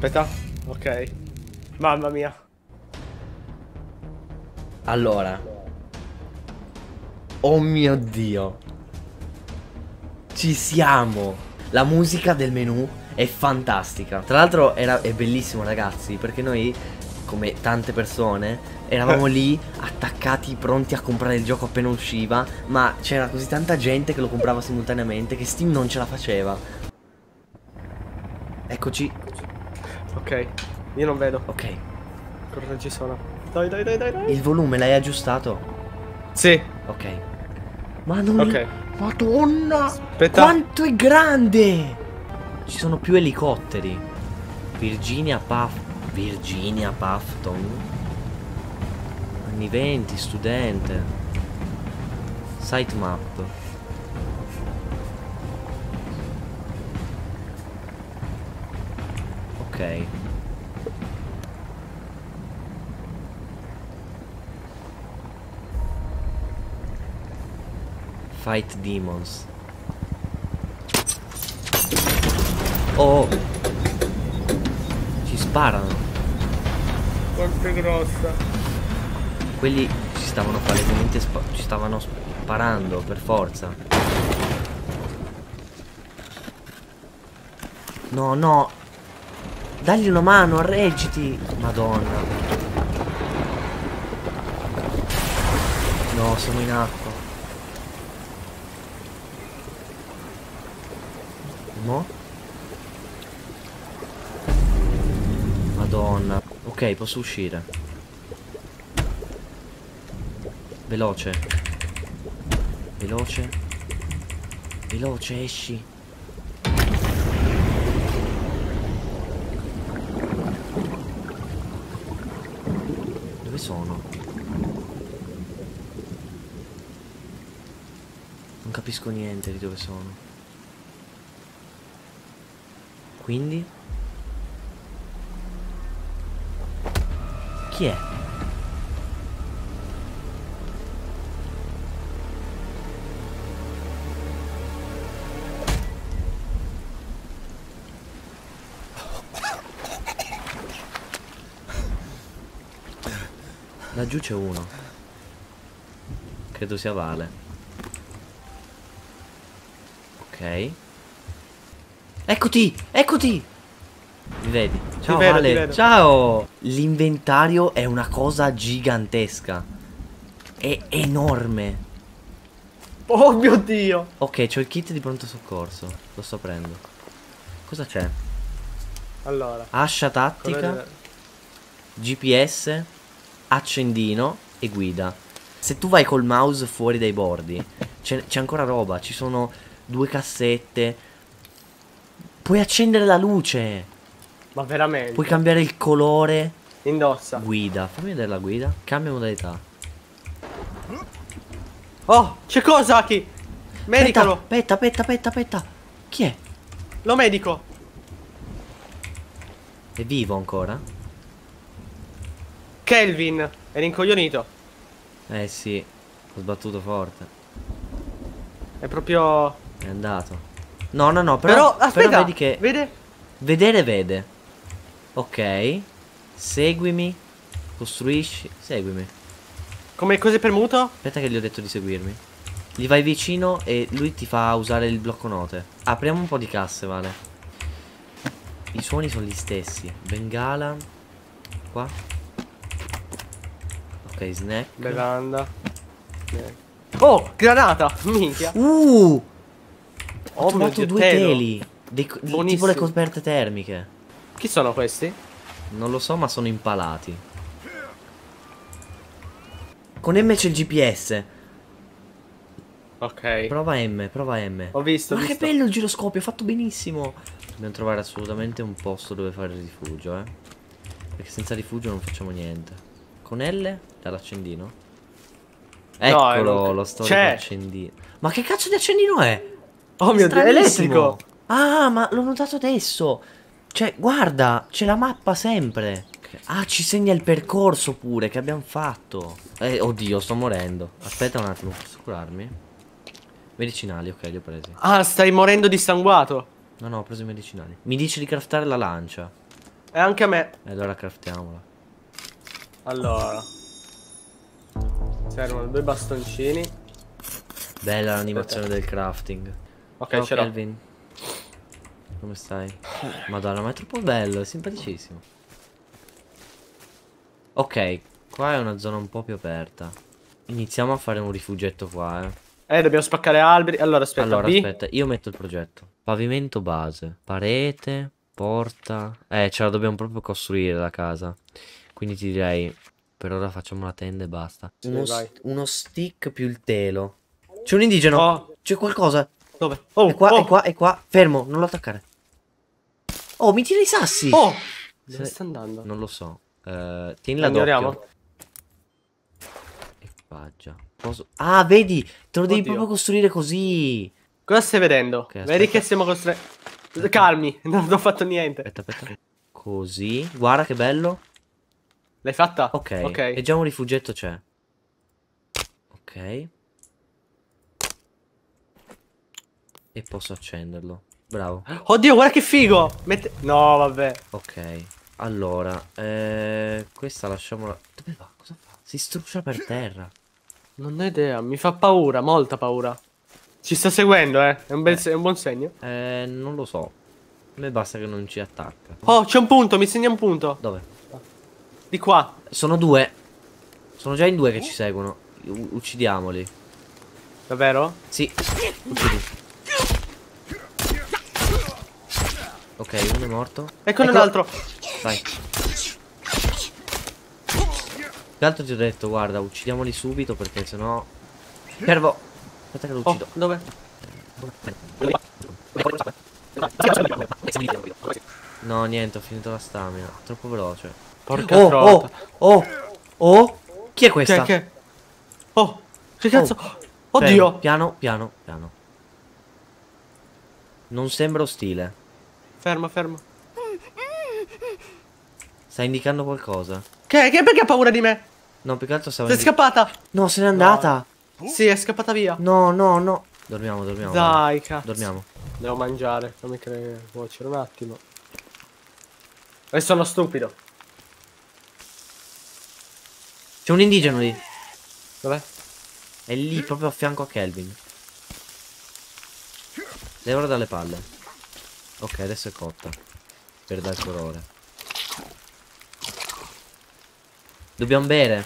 Aspetta. Ok. Mamma mia. Allora. Oh mio dio. Ci siamo. La musica del menu è fantastica. Tra l'altro era, è bellissimo ragazzi perché noi, come tante persone, eravamo lì attaccati pronti a comprare il gioco appena usciva. Ma c'era così tanta gente che lo comprava simultaneamente che Steam non ce la faceva. Eccoci. Ok. Io non vedo. Ok. Cosa ci sono? Dai, dai, dai, dai, dai. Il volume l'hai aggiustato? Sì. Ok. Ma non... Ok. Madonna! Aspetta. Quanto è grande! Ci sono più elicotteri. Virginia Puff. Virginia Puffton. Anni 20, studente. Sitemap. Ok. Fight demons. Oh! Ci sparano. Quanto è grossa. Quelli ci stavano palesemente spa- ci stavano sparando per forza. No, no. Dagli una mano, arreggiti. Madonna. No, siamo in acqua. No? Madonna. Ok, posso uscire. Veloce. Veloce. Veloce, esci. Dove sono? Non capisco niente di dove sono. Quindi? Chi è? Laggiù c'è uno. Credo sia Vale. Ok. Eccoti! Eccoti! Mi vedi? Ciao vedo, vedo. Ciao! L'inventario è una cosa gigantesca. È enorme. Oh mio dio. Ok, c'ho il kit di pronto soccorso. Lo sto prendendo. Cosa c'è? Allora. Ascia tattica, GPS, accendino e guida. Se tu vai col mouse fuori dai bordi, c'è ancora roba. Ci sono due cassette. Puoi accendere la luce. Ma veramente. Puoi cambiare il colore. Indossa. Guida. Fammi vedere la guida. Cambia modalità. Oh, c'è cosa Aki? Medicalo. Aspetta, aspetta, aspetta, aspetta. Chi è? Lo medico. È vivo ancora? Kelvin. È rincoglionito. Eh sì. Ho sbattuto forte. È proprio... È andato. No, no, no, però, Però, però aspetta. vedi che Vede? vedere vede. Ok. Seguimi. Costruisci. Seguimi. Come cose premuto? Aspetta che gli ho detto di seguirmi. Gli vai vicino e lui ti fa usare il blocco note. Apriamo un po' di casse, vale. I suoni sono gli stessi. Bengala. Qua. Ok, snack. Bevanda. Oh, granata. Minchia. Uh! Ho Oh trovato due telo. teli. Dei di- tipo le coperte termiche. Chi sono questi? Non lo so, ma sono impalati. Con M c'è il GPS. Ok. Prova M, prova M. Ho visto, ho Ma che visto. bello il giroscopio, fatto benissimo. Dobbiamo trovare assolutamente un posto dove fare rifugio, eh. Perché senza rifugio non facciamo niente. Con L dall'accendino. Eccolo, non- lo c'è. accendino. Ma che cazzo di accendino è? Oh mio dio, Stranissimo. elettrico. Ah, ma l'ho notato adesso. Cioè, guarda, c'è la mappa sempre. Ah, ci segna il percorso pure che abbiamo fatto. Eh, oddio, sto morendo. Aspetta un attimo, posso curarmi? Medicinali, ok, li ho presi. Ah, stai morendo dissanguato. No, no, ho preso i medicinali. Mi dice di craftare la lancia. E anche a me. E allora craftiamola. Allora. Servono due bastoncini. Bella l'animazione del crafting. Ok, Ciao ce l'ho. Kelvin. Come stai? Madonna, ma è troppo bello, è simpaticissimo. Ok, qua è una zona un po' più aperta. Iniziamo a fare un rifugietto qua, eh. Eh, dobbiamo spaccare alberi. Allora, aspetta, allora, B. aspetta, io metto il progetto. Pavimento base, parete, porta. Eh, ce la dobbiamo proprio costruire la casa. Quindi ti direi, per ora facciamo la tenda e basta. Uno, st- uno stick più il telo. C'è un indigeno. Oh. C'è qualcosa. Dove? Oh, è qua, oh, è qua, è qua. Fermo, non lo attaccare. Oh, mi tira i sassi. Oh! Se- Dove sta andando? Non lo so. Eh, tienila d'occhio. Equipaggia. Posso- Ah, vedi, te lo devi Oddio. proprio costruire così. Cosa stai vedendo? Ok, Vedi che stiamo costruendo. Calmi, non ho fatto niente. Aspetta, aspetta. Così. Guarda che bello. L'hai fatta? Ok. Ok. E già un rifugietto c'è. Ok. E posso accenderlo. Bravo. Oddio, guarda che figo! Mette... No, vabbè. Ok. Allora, eh, questa lasciamola. Dove va? Cosa fa? Si struscia per terra. Non ho idea, mi fa paura, molta paura. Ci sta seguendo, eh. È un, bel Eh. è un buon segno. Eh, non lo so. A me basta che non ci attacca. Oh, c'è un punto, mi segna un punto. Dove? Di qua. Sono due. Sono già in due che ci seguono. U- uccidiamoli. Davvero? Sì. Uccidi. Ok, uno è morto. Eccone un Ecco. altro. Vai. Che altro ti ho detto, guarda, uccidiamoli subito perché sennò. Fervo! Aspetta che lo Oh, uccido. dove? No, niente, ho finito la stamina. Troppo veloce. Porca Oh, oh, trota. oh, oh. Chi è questa? Che, che? Oh, che cazzo? Fermo, Oddio. Piano, piano, piano. Non sembra ostile. Fermo, fermo. Sta indicando qualcosa. Che, che perché ha paura di me? No, più che altro stava Sei indi- scappata? No, se n'è andata. Sì, è scappata via. No, no, no. Dormiamo, dormiamo. Dai, cazzo. Dormiamo. Devo mangiare, fammi che cuocere un attimo. E sono stupido. C'è un indigeno lì. Dov'è? È lì, proprio a fianco a Kelvin. Levalo dalle palle. Ok, adesso è cotta. Per dal colore. Dobbiamo bere.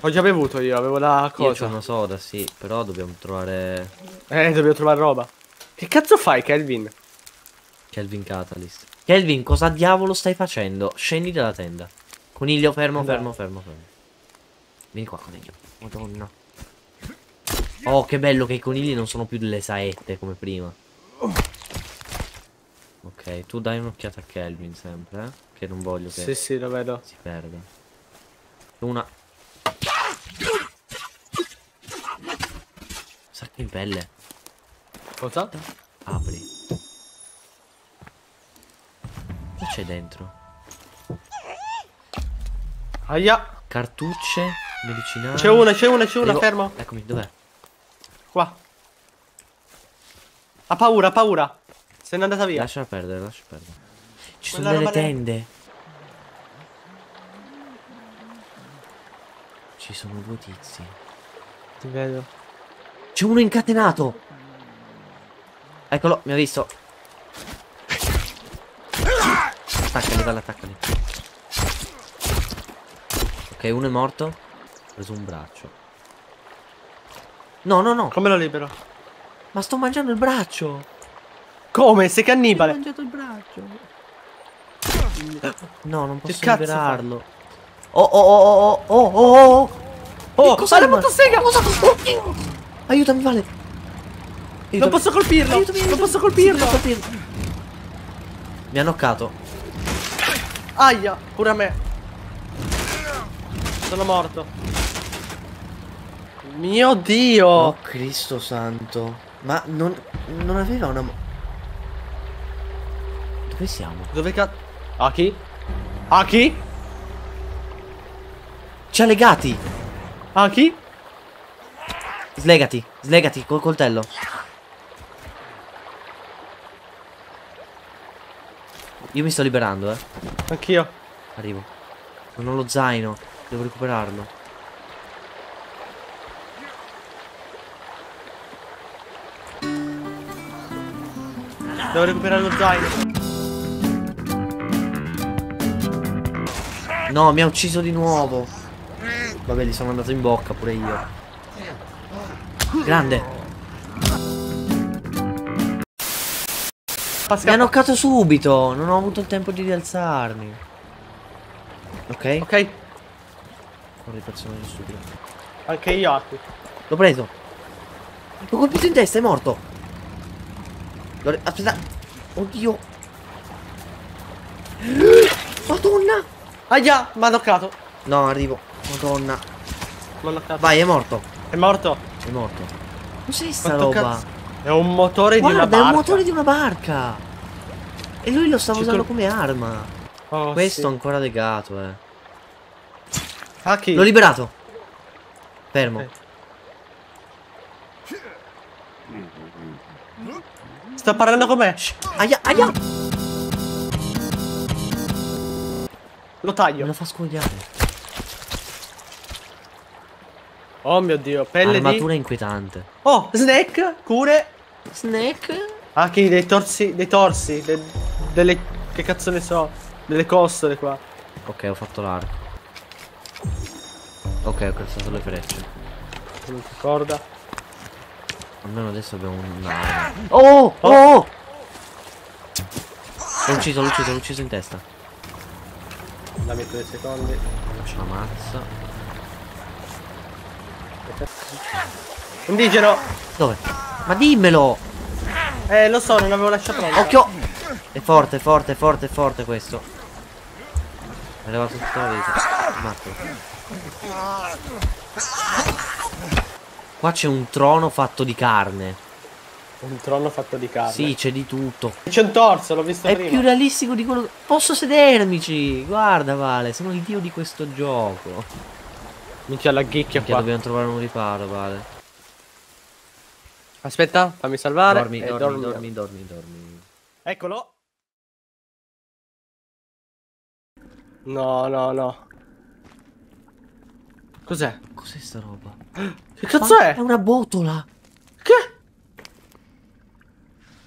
Ho già bevuto io, avevo la Io cosa. una soda, sì. Però dobbiamo trovare Eh, dobbiamo trovare roba. Che cazzo fai, Kelvin? Kelvin Catalyst. Kelvin, cosa diavolo stai facendo? Scendi dalla tenda. Coniglio, fermo, Dai. fermo, fermo, fermo. Vieni qua, coniglio. Madonna. Oh, che bello che i conigli non sono più delle saette come prima. Ok, tu dai un'occhiata a Kelvin sempre, eh? Che non voglio che Sì, sì, lo vedo. si perda. Una. Sacco in pelle. Cosa? Apri. Cosa c'è dentro? Aia. Cartucce, medicinali. C'è una, c'è una, c'è una, Arrivo- fermo. Eccomi, dov'è? Qua. Ha paura, ha paura. Se n'è andata via. Lasciala perdere, lascia perdere. Ci sono Quella delle roba lì. tende. Ci sono due tizi. Ti vedo. C'è uno incatenato. Eccolo, mi ha visto. Attaccali, vai, attaccali. Ok, uno è morto. Ho preso un braccio. No, no, no. Come lo libero? Ma sto mangiando il braccio. Come? Sei Ho cannibale. mangiato il braccio. No, non posso liberarlo. Oh, oh, oh, oh, oh, oh, oh. Oh, Cos'è la il ma- motosega! Oddio! Aiutami, Vale. Aiutami. Non posso colpirlo! Aiutami, non aiutami. posso colpirlo! Sì, colpirlo. Mi ha knoccato. Aia, pure a me. Sono morto. Mio dio! Oh, Cristo santo. Ma non, non aveva una... Dove siamo? Dove cazzo? Aki? Aki? Ci ha legati. Aki? Slegati, slegati col coltello. Io mi sto liberando, eh. Anch'io. Arrivo. Non ho lo zaino. Devo recuperarlo. Devo recuperare lo zaino. No, mi ha ucciso di nuovo. Vabbè, gli sono andato in bocca pure io. Grande. Mi ha knoccato subito. Non ho avuto il tempo di rialzarmi. Ok. Ok, il personaggio stupido. anche io Aki. L'ho preso. L'ho colpito in testa, è morto. Aspetta. Oddio. Madonna. Aia, mi ha knoccato. No, arrivo. Madonna. Vai, è morto. È morto. È morto. Cos'è sta Quanto roba? cazzo- È un motore di una Guarda, è barca. un motore di una barca. E lui lo stava usando col- come arma. Oh, Questo sì. ancora legato, eh. Aki. L'ho liberato. Fermo. Ok. Sta parlando con me. Aia, aia. Lo Me taglio. lo fa scogliare. Oh mio dio, pelle Armatura di... inquietante. Oh, snake, cure. Snake. Aki, dei torsi, dei torsi, de- delle... Che cazzo ne so? Delle costole qua. Ok, ho fatto l'arco. Ok, ho calzato le frecce. Non ti ricorda. Almeno adesso abbiamo un'arma. Oh! Oh! L'ho ucciso, l'ho ucciso, l'ho ucciso in testa. Dammi due secondi. Ammazza. Indigeno. Dove? Ma dimmelo! Eh, lo so, non avevo lasciato la Occhio! È forte, forte, forte, forte questo. Mi ha levato tutta la vita. Matto. Qua c'è un trono fatto di carne. Un trono fatto di carne. Sì, c'è di tutto. C'è un torso, l'ho visto È prima. più realistico di quello. Posso sedermici! Guarda, Vale, sono il dio di questo gioco. Minchia la ghicchia Minchia, qua. dobbiamo trovare un riparo, Vale. Aspetta, fammi salvare. Dormi, dormi, dormiamo. dormi, dormi, dormi. Eccolo. No, no, no. Cos'è? Cos'è sta roba? Che cazzo Ma è? È una botola.